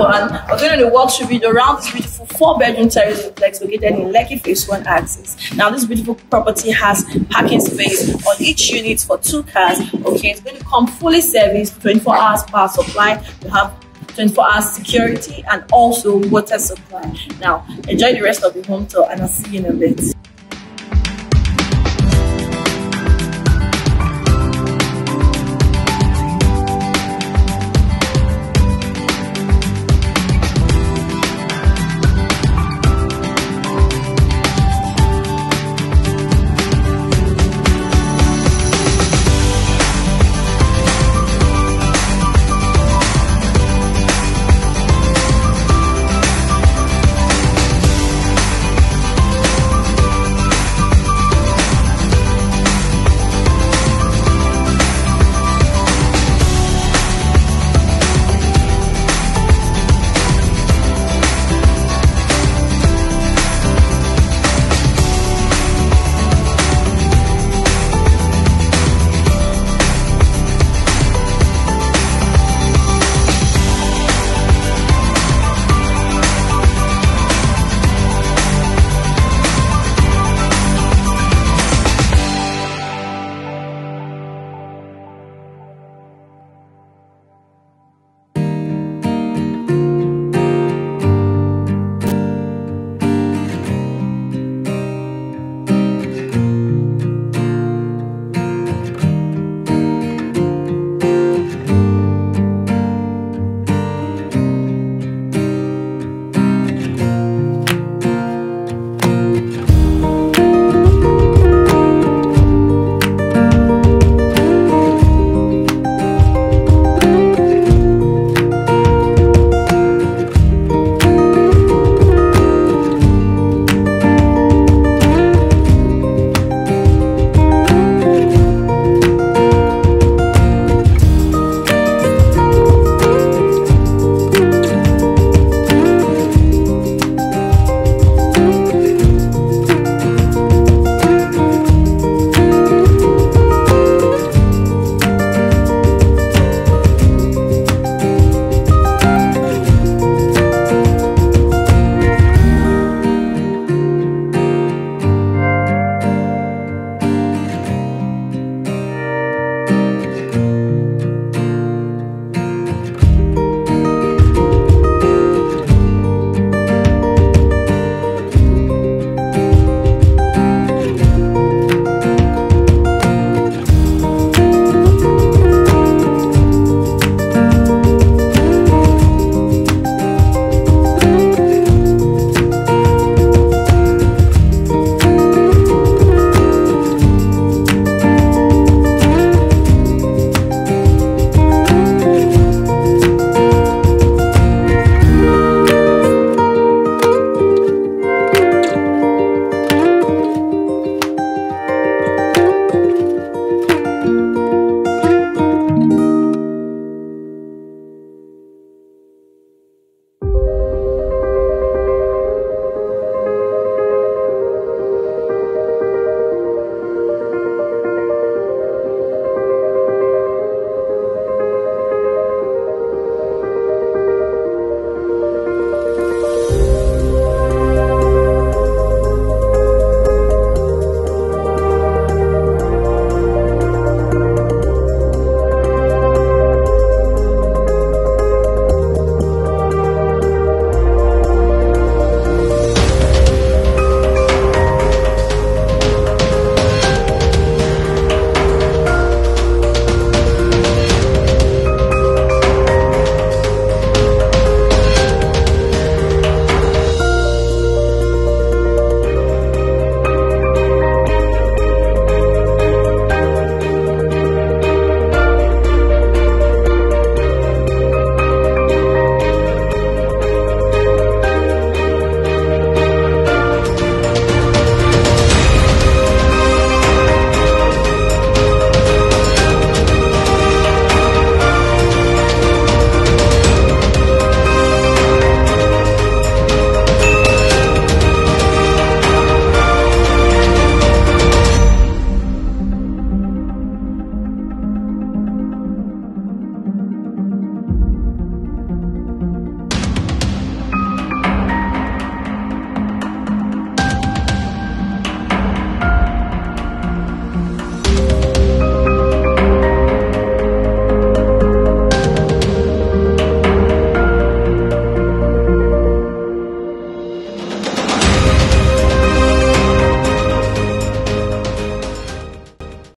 going to walk through video around this beautiful four-bedroom terrace complex located in Lekki Phase 1 axis. Now, this beautiful property has parking space on each unit for two cars. Okay, it's going to come fully serviced, 24 hours power supply. You have 24 hours security and also water supply. Now, enjoy the rest of the home tour and I'll see you in a bit.